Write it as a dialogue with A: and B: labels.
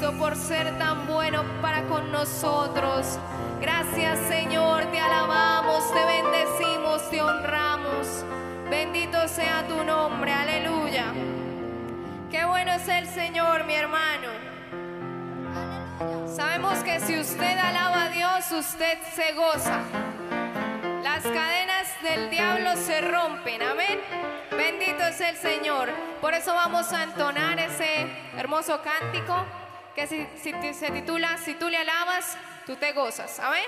A: Por ser tan bueno para con nosotros. Gracias Señor, te alabamos, te bendecimos, te honramos. Bendito sea tu nombre, aleluya. Qué bueno es el Señor, mi hermano. Sabemos que si usted alaba a Dios, usted se goza. Las cadenas del diablo se rompen, amén. Bendito es el Señor. Por eso vamos a entonar ese hermoso cántico que si- se titula Si tú le alabas, tú te gozas, amén.